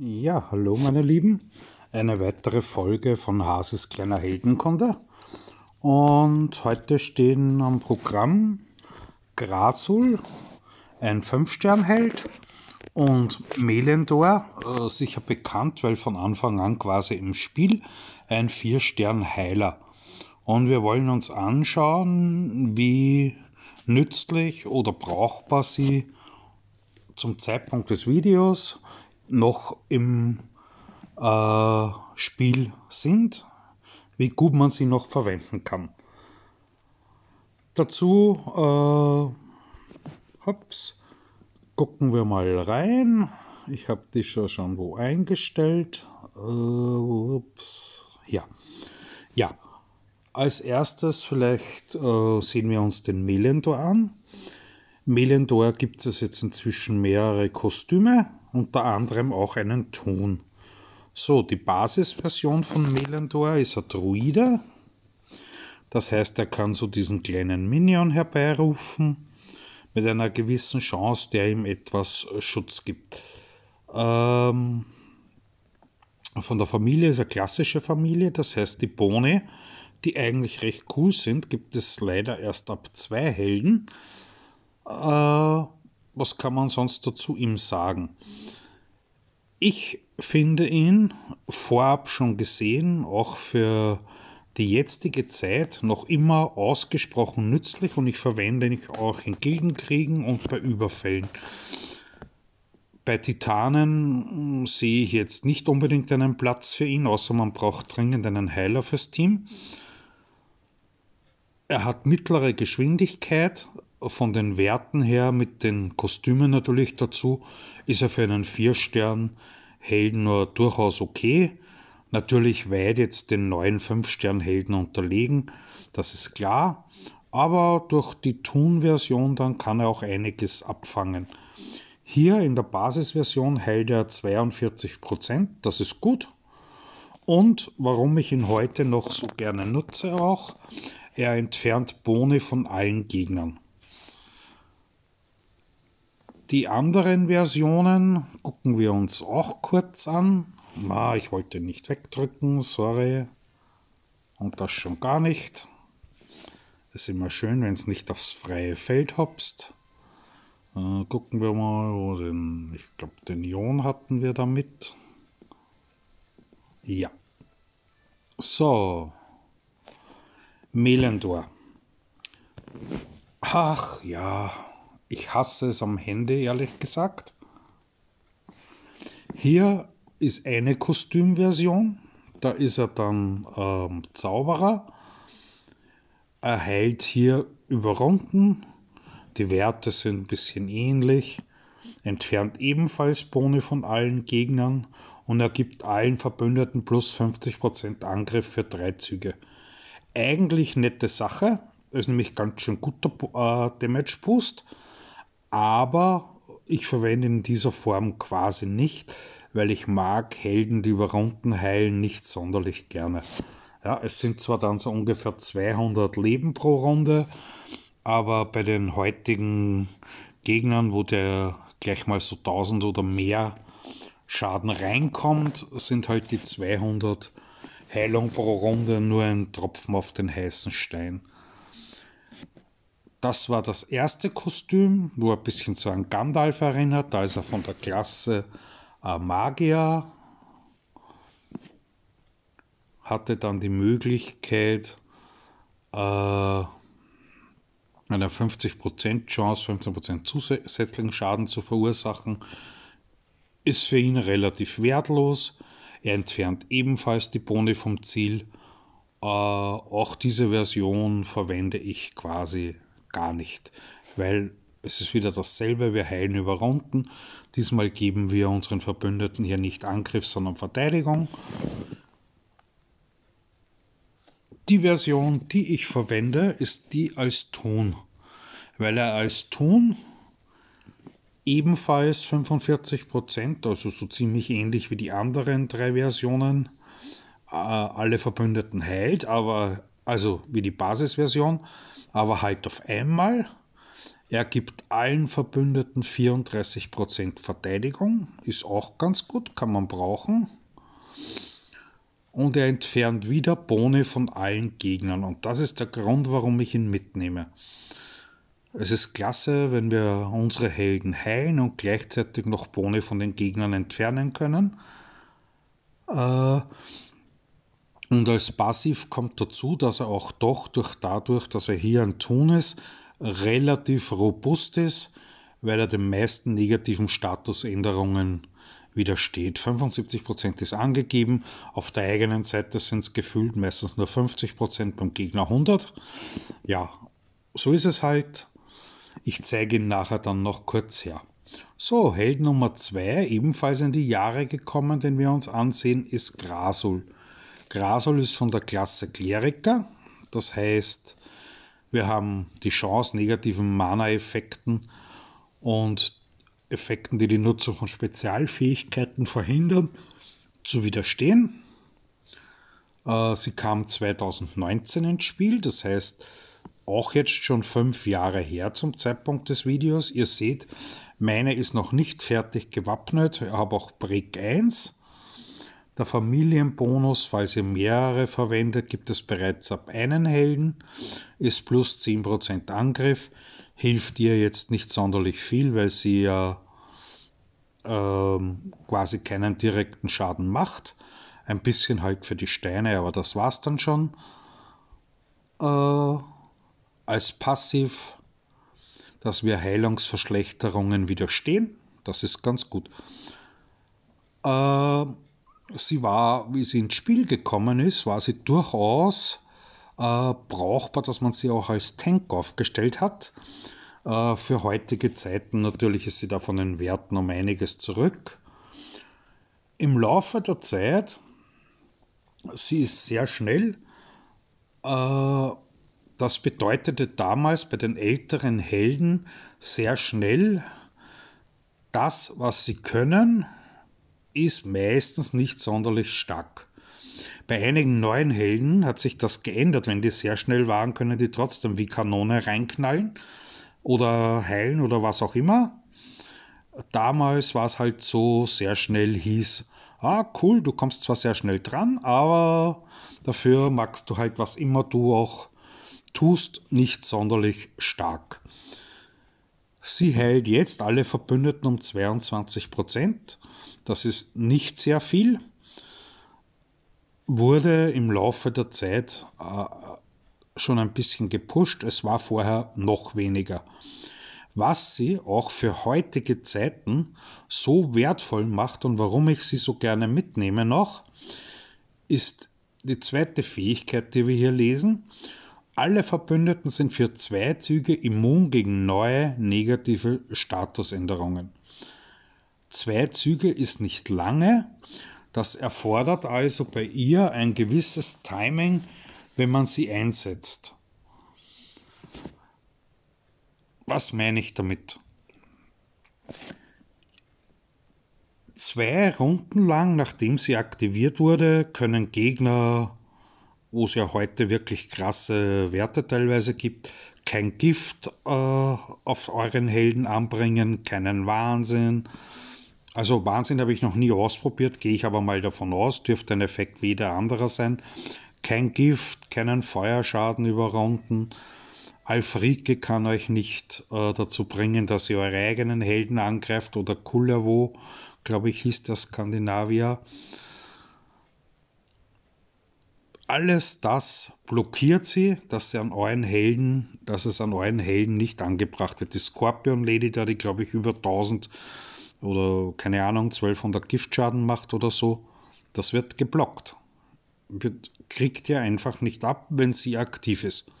Ja, hallo meine Lieben. Eine weitere Folge von Hases kleiner Heldenkunde. Und heute stehen am Programm Grasul, ein Fünf-Stern-Held und Melendor, äh, sicher bekannt, weil von Anfang an quasi im Spiel ein Vier-Stern-Heiler. Und wir wollen uns anschauen, wie nützlich oder brauchbar sie zum Zeitpunkt des Videos noch im äh, Spiel sind, wie gut man sie noch verwenden kann. Dazu äh, hops, gucken wir mal rein. Ich habe die schon, schon wo eingestellt. Äh, ups, ja. ja, als erstes vielleicht äh, sehen wir uns den Melendor an. Melendor gibt es jetzt inzwischen mehrere Kostüme, unter anderem auch einen Ton. So, die Basisversion von Melendor ist ein Druide. Das heißt, er kann so diesen kleinen Minion herbeirufen, mit einer gewissen Chance, der ihm etwas Schutz gibt. Ähm, von der Familie ist eine klassische Familie, das heißt, die Boni, die eigentlich recht cool sind, gibt es leider erst ab zwei Helden. Äh, was kann man sonst dazu ihm sagen? Ich finde ihn vorab schon gesehen, auch für die jetzige Zeit noch immer ausgesprochen nützlich und ich verwende ihn auch in Gildenkriegen und bei Überfällen. Bei Titanen hm, sehe ich jetzt nicht unbedingt einen Platz für ihn, außer man braucht dringend einen Heiler fürs Team. Er hat mittlere Geschwindigkeit, von den Werten her, mit den Kostümen natürlich dazu, ist er für einen Vier-Stern-Helden nur durchaus okay. Natürlich weit jetzt den neuen Fünf-Stern-Helden unterlegen, das ist klar. Aber durch die Toon-Version dann kann er auch einiges abfangen. Hier in der Basisversion hält er 42%, das ist gut. Und warum ich ihn heute noch so gerne nutze auch, er entfernt Boni von allen Gegnern. Die anderen Versionen gucken wir uns auch kurz an. Ah, ich wollte nicht wegdrücken, sorry. Und das schon gar nicht. Ist immer schön, wenn es nicht aufs freie Feld hopst. Äh, gucken wir mal, wo den, ich glaube, den Ion hatten wir damit. Ja. So. Melendor. Ach ja, ich hasse es am Handy, ehrlich gesagt. Hier ist eine Kostümversion. Da ist er dann ähm, Zauberer. Er heilt hier über Runden. Die Werte sind ein bisschen ähnlich. Entfernt ebenfalls Boni von allen Gegnern und er gibt allen Verbündeten plus 50% Angriff für drei Züge. Eigentlich nette Sache. Das ist nämlich ganz schön guter äh, Damage Boost aber ich verwende in dieser Form quasi nicht, weil ich mag Helden, die über Runden heilen, nicht sonderlich gerne. Ja, es sind zwar dann so ungefähr 200 Leben pro Runde, aber bei den heutigen Gegnern, wo der gleich mal so 1000 oder mehr Schaden reinkommt, sind halt die 200 Heilung pro Runde nur ein Tropfen auf den heißen Stein. Das war das erste Kostüm, wo er ein bisschen so an Gandalf erinnert. Da ist er von der Klasse äh, Magier. Hatte dann die Möglichkeit, äh, eine 50% Chance, 15% zusätzlichen Schaden zu verursachen. Ist für ihn relativ wertlos. Er entfernt ebenfalls die Boni vom Ziel. Äh, auch diese Version verwende ich quasi gar nicht, weil es ist wieder dasselbe, wir heilen über Runden. Diesmal geben wir unseren Verbündeten hier nicht Angriff, sondern Verteidigung. Die Version, die ich verwende, ist die als Ton, weil er als Ton ebenfalls 45%, also so ziemlich ähnlich wie die anderen drei Versionen, äh, alle Verbündeten heilt, aber also wie die Basisversion, aber halt auf einmal. Er gibt allen Verbündeten 34% Verteidigung, ist auch ganz gut, kann man brauchen. Und er entfernt wieder Boni von allen Gegnern. Und das ist der Grund, warum ich ihn mitnehme. Es ist klasse, wenn wir unsere Helden heilen und gleichzeitig noch Boni von den Gegnern entfernen können. Äh, und als Passiv kommt dazu, dass er auch doch durch dadurch, dass er hier ein Tun ist, relativ robust ist, weil er den meisten negativen Statusänderungen widersteht. 75% ist angegeben, auf der eigenen Seite sind es gefühlt meistens nur 50%, beim Gegner 100. Ja, so ist es halt. Ich zeige ihn nachher dann noch kurz her. So, Held Nummer 2, ebenfalls in die Jahre gekommen, den wir uns ansehen, ist Grasul. Grasul ist von der Klasse Kleriker, das heißt, wir haben die Chance, negativen Mana-Effekten und Effekten, die die Nutzung von Spezialfähigkeiten verhindern, zu widerstehen. Äh, sie kam 2019 ins Spiel, das heißt auch jetzt schon fünf Jahre her zum Zeitpunkt des Videos. Ihr seht, meine ist noch nicht fertig gewappnet. Ich habe auch Brick 1. Der Familienbonus, falls ihr mehrere verwendet, gibt es bereits ab einen Helden, ist plus 10% Angriff, hilft ihr jetzt nicht sonderlich viel, weil sie ja ähm, quasi keinen direkten Schaden macht. Ein bisschen halt für die Steine, aber das war's dann schon. Äh, als Passiv, dass wir Heilungsverschlechterungen widerstehen. Das ist ganz gut. Äh, sie war, wie sie ins Spiel gekommen ist, war sie durchaus äh, brauchbar, dass man sie auch als Tank aufgestellt hat. Äh, für heutige Zeiten natürlich ist sie da von den Werten um einiges zurück. Im Laufe der Zeit, sie ist sehr schnell. Äh, das bedeutete damals bei den älteren Helden sehr schnell, das, was sie können, ist meistens nicht sonderlich stark. Bei einigen neuen Helden hat sich das geändert. Wenn die sehr schnell waren, können die trotzdem wie Kanone reinknallen oder heilen oder was auch immer. Damals war es halt so sehr schnell hieß, ah cool, du kommst zwar sehr schnell dran, aber dafür magst du halt was immer du auch tust, nicht sonderlich stark. Sie heilt jetzt alle Verbündeten um 22 Prozent. Das ist nicht sehr viel. Wurde im Laufe der Zeit äh, schon ein bisschen gepusht. Es war vorher noch weniger. Was sie auch für heutige Zeiten so wertvoll macht und warum ich sie so gerne mitnehme noch, ist die zweite Fähigkeit, die wir hier lesen. Alle Verbündeten sind für zwei Züge immun gegen neue negative Statusänderungen. Zwei Züge ist nicht lange. Das erfordert also bei ihr ein gewisses Timing, wenn man sie einsetzt. Was meine ich damit? Zwei Runden lang, nachdem sie aktiviert wurde, können Gegner, wo es ja heute wirklich krasse Werte teilweise gibt, kein Gift äh, auf euren Helden anbringen, keinen Wahnsinn, also Wahnsinn habe ich noch nie ausprobiert, gehe ich aber mal davon aus, dürfte ein Effekt wie der andere sein. Kein Gift, keinen Feuerschaden überrunden. Alfrike kann euch nicht äh, dazu bringen, dass ihr eure eigenen Helden angreift oder Kullerwo, glaube ich, hieß der Skandinavier. Alles das blockiert sie, dass sie an euren Helden, dass es an euren Helden nicht angebracht wird. Die Scorpion Lady, da die glaube ich über 1000 oder keine Ahnung, 1200 Giftschaden macht oder so, das wird geblockt. Wird, kriegt ihr einfach nicht ab, wenn sie aktiv ist.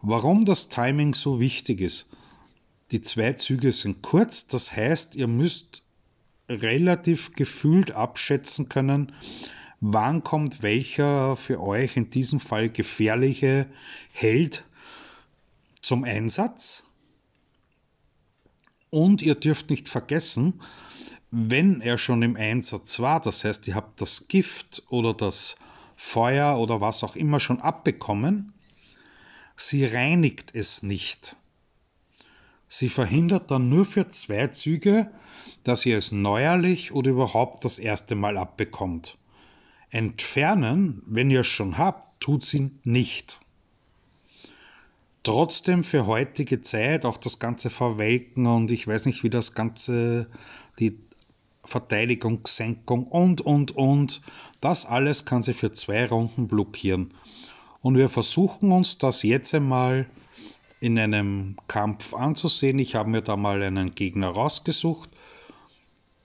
Warum das Timing so wichtig ist? Die zwei Züge sind kurz, das heißt, ihr müsst relativ gefühlt abschätzen können, wann kommt welcher für euch in diesem Fall gefährliche Held zum Einsatz und ihr dürft nicht vergessen, wenn er schon im Einsatz war, das heißt, ihr habt das Gift oder das Feuer oder was auch immer schon abbekommen, sie reinigt es nicht. Sie verhindert dann nur für zwei Züge, dass ihr es neuerlich oder überhaupt das erste Mal abbekommt. Entfernen, wenn ihr es schon habt, tut sie nicht. Trotzdem für heutige Zeit auch das ganze Verwelken und ich weiß nicht, wie das ganze, die Verteidigungssenkung und, und, und, das alles kann sie für zwei Runden blockieren. Und wir versuchen uns das jetzt einmal in einem Kampf anzusehen. Ich habe mir da mal einen Gegner rausgesucht.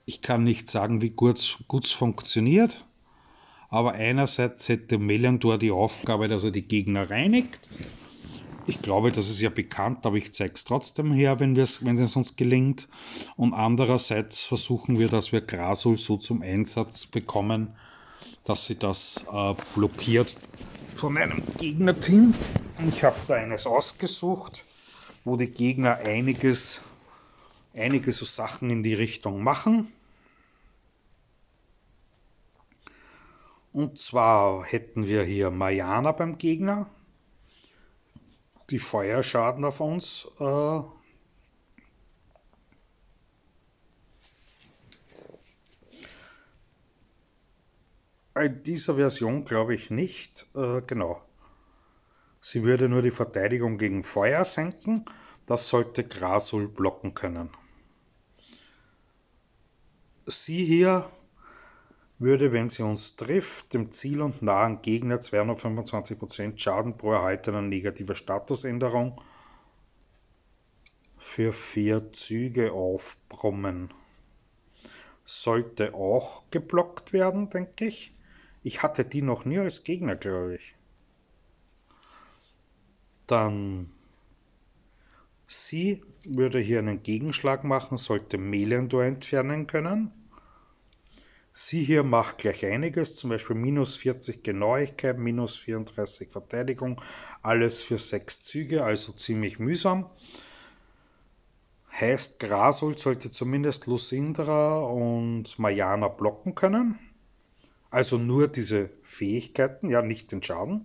Ich kann nicht sagen, wie gut es funktioniert, aber einerseits hätte Melandor die Aufgabe, dass er die Gegner reinigt. Ich glaube, das ist ja bekannt, aber ich zeige es trotzdem her, wenn, es uns gelingt. Und andererseits versuchen wir, dass wir Grasul so zum Einsatz bekommen, dass sie das äh, blockiert von einem Gegnerteam. Ich habe da eines ausgesucht, wo die Gegner einiges, einige so Sachen in die Richtung machen. Und zwar hätten wir hier Mayana beim Gegner, die Feuerschaden auf uns äh, In dieser Version glaube ich nicht. Äh, genau. Sie würde nur die Verteidigung gegen Feuer senken. Das sollte Grasul blocken können. Sie hier würde, wenn sie uns trifft, dem Ziel und nahen Gegner 225% Schaden pro erhaltener negativer Statusänderung für vier Züge aufbrummen. Sollte auch geblockt werden, denke ich. Ich hatte die noch nie als Gegner, glaube ich. Dann sie würde hier einen Gegenschlag machen, sollte Melendor entfernen können. Sie hier macht gleich einiges, zum Beispiel minus 40 Genauigkeit, minus 34 Verteidigung, alles für sechs Züge, also ziemlich mühsam. Heißt, Grasul sollte zumindest Lucindra und Mayana blocken können. Also nur diese Fähigkeiten, ja, nicht den Schaden.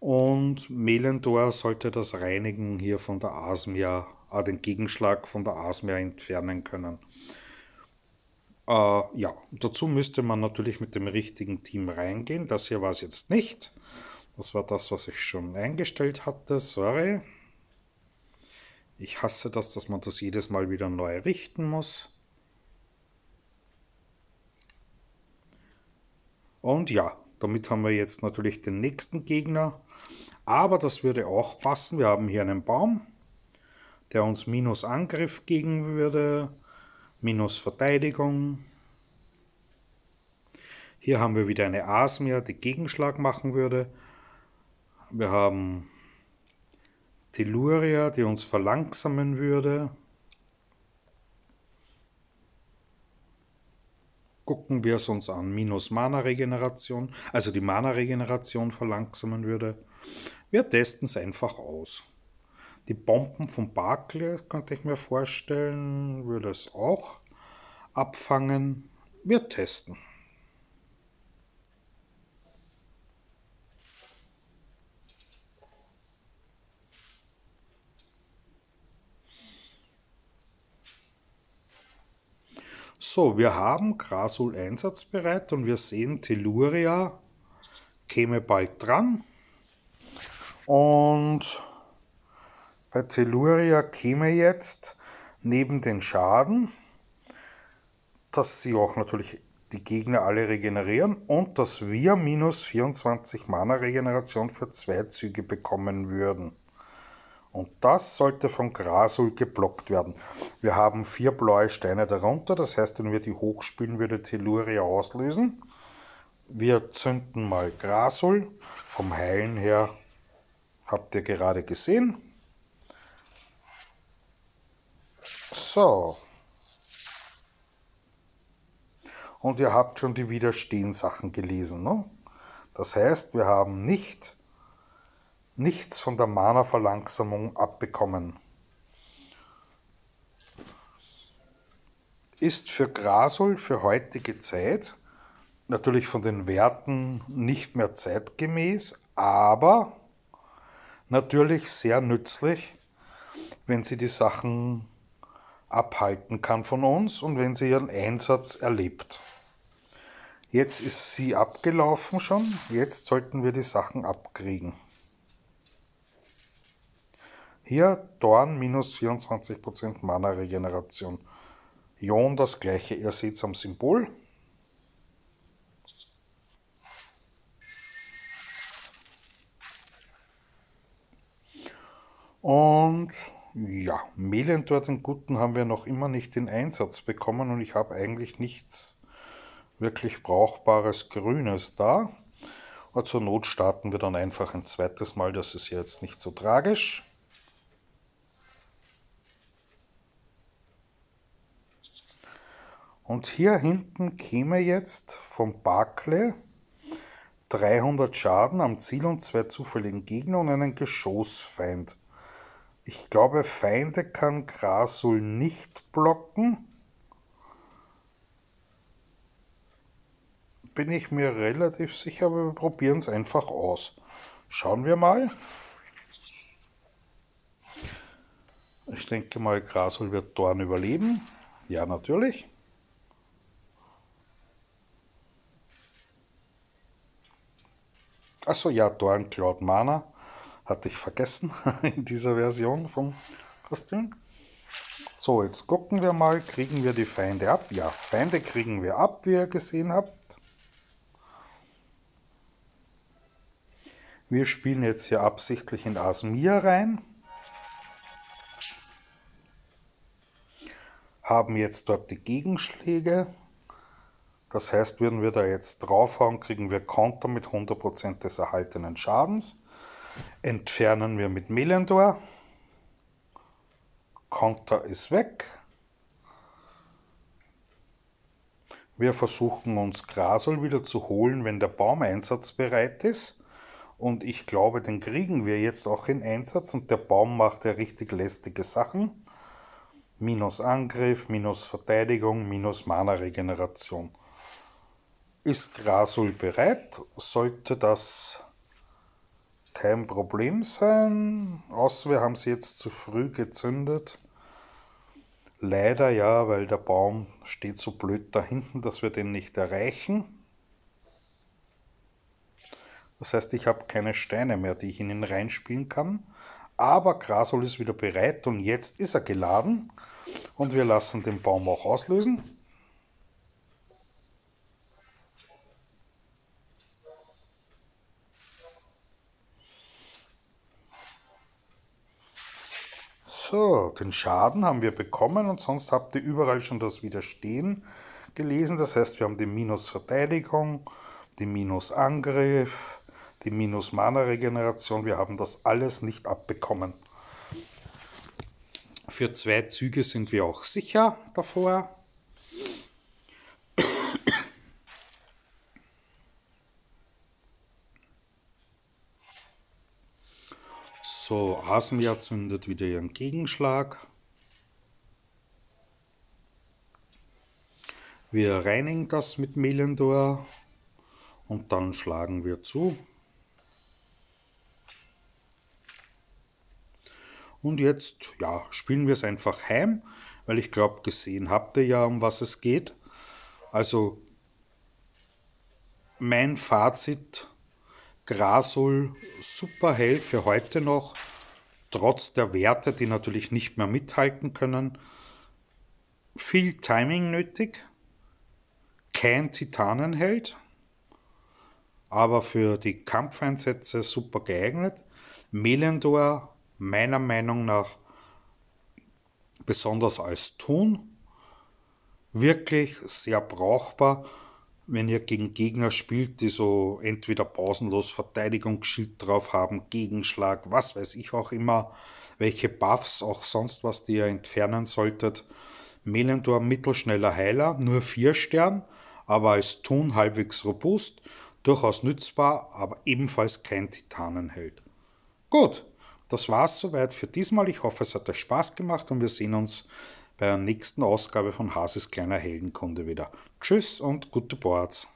Und Melendor sollte das Reinigen hier von der Asmia, äh, den Gegenschlag von der Asmia entfernen können. Äh, ja, dazu müsste man natürlich mit dem richtigen Team reingehen. Das hier war es jetzt nicht. Das war das, was ich schon eingestellt hatte. Sorry. Ich hasse das, dass man das jedes Mal wieder neu richten muss. Und ja, damit haben wir jetzt natürlich den nächsten Gegner. Aber das würde auch passen. Wir haben hier einen Baum, der uns minus Angriff geben würde, minus Verteidigung. Hier haben wir wieder eine Asmia, die Gegenschlag machen würde. Wir haben Telluria, die uns verlangsamen würde. gucken wir es uns an. Minus Mana-Regeneration, also die Mana-Regeneration verlangsamen würde. Wir testen es einfach aus. Die Bomben von Barclay, könnte ich mir vorstellen, würde es auch abfangen. Wir testen. So, wir haben Grasul einsatzbereit und wir sehen, Telluria käme bald dran. Und bei Telluria käme jetzt neben den Schaden, dass sie auch natürlich die Gegner alle regenerieren und dass wir minus 24 Mana Regeneration für zwei Züge bekommen würden. Und das sollte von Grasul geblockt werden. Wir haben vier blaue Steine darunter, das heißt, wenn wir die hochspielen, würde Telluria auslösen. Wir zünden mal Grasul. Vom Heilen her habt ihr gerade gesehen. So. Und ihr habt schon die Widerstehenssachen gelesen. Ne? Das heißt, wir haben nicht nichts von der Mana-Verlangsamung abbekommen. Ist für Grasul für heutige Zeit natürlich von den Werten nicht mehr zeitgemäß, aber natürlich sehr nützlich, wenn sie die Sachen abhalten kann von uns und wenn sie ihren Einsatz erlebt. Jetzt ist sie abgelaufen schon, jetzt sollten wir die Sachen abkriegen. Hier Dorn minus 24% Mana-Regeneration. Ion das gleiche, ihr seht es am Symbol. Und ja, Melentor, den Guten, haben wir noch immer nicht in Einsatz bekommen und ich habe eigentlich nichts wirklich brauchbares Grünes da. Und zur Not starten wir dann einfach ein zweites Mal, das ist jetzt nicht so tragisch. Und hier hinten käme jetzt vom Barclay 300 Schaden am Ziel und zwei zufälligen Gegner und einen Geschossfeind. Ich glaube, Feinde kann Grasul nicht blocken. Bin ich mir relativ sicher, aber wir probieren es einfach aus. Schauen wir mal. Ich denke mal, Grasul wird Dorn überleben. Ja, natürlich. Achso, ja, Dorn Cloud Mana. Hatte ich vergessen in dieser Version vom Kostüm. So, jetzt gucken wir mal, kriegen wir die Feinde ab? Ja, Feinde kriegen wir ab, wie ihr gesehen habt. Wir spielen jetzt hier absichtlich in Asmir rein. Haben jetzt dort die Gegenschläge. Das heißt, würden wir da jetzt draufhauen, kriegen wir Konter mit 100% des erhaltenen Schadens. Entfernen wir mit Melendor. Konter ist weg. Wir versuchen uns Grasol wieder zu holen, wenn der Baum einsatzbereit ist. Und ich glaube, den kriegen wir jetzt auch in Einsatz. Und der Baum macht ja richtig lästige Sachen. Minus Angriff, minus Verteidigung, minus Mana-Regeneration. Ist Grasul bereit? Sollte das kein Problem sein, außer wir haben sie jetzt zu früh gezündet. Leider ja, weil der Baum steht so blöd da hinten, dass wir den nicht erreichen. Das heißt, ich habe keine Steine mehr, die ich in ihn reinspielen kann. Aber Grasol ist wieder bereit und jetzt ist er geladen. Und wir lassen den Baum auch auslösen. So, den Schaden haben wir bekommen und sonst habt ihr überall schon das Widerstehen gelesen. Das heißt, wir haben die Minus-Verteidigung, die Minus-Angriff, die Minus-Mana-Regeneration. Wir haben das alles nicht abbekommen. Für zwei Züge sind wir auch sicher davor. So, Asmia zündet wieder ihren Gegenschlag. Wir reinigen das mit Melendor und dann schlagen wir zu. Und jetzt ja, spielen wir es einfach heim, weil ich glaube, gesehen habt ihr ja, um was es geht. Also mein Fazit Grasul super Held für heute noch, trotz der Werte, die natürlich nicht mehr mithalten können. Viel Timing nötig, kein Titanenheld, aber für die Kampfeinsätze super geeignet. Melendor meiner Meinung nach besonders als Tun wirklich sehr brauchbar wenn ihr gegen Gegner spielt, die so entweder pausenlos Verteidigungsschild drauf haben, Gegenschlag, was weiß ich auch immer, welche Buffs, auch sonst was, die ihr entfernen solltet. Melendor mittelschneller Heiler, nur 4 Stern, aber als Tun halbwegs robust, durchaus nützbar, aber ebenfalls kein Titanenheld. Gut, das war's soweit für diesmal. Ich hoffe, es hat euch Spaß gemacht und wir sehen uns bei der nächsten Ausgabe von Hases kleiner Heldenkunde wieder. Tschüss und gute Boards.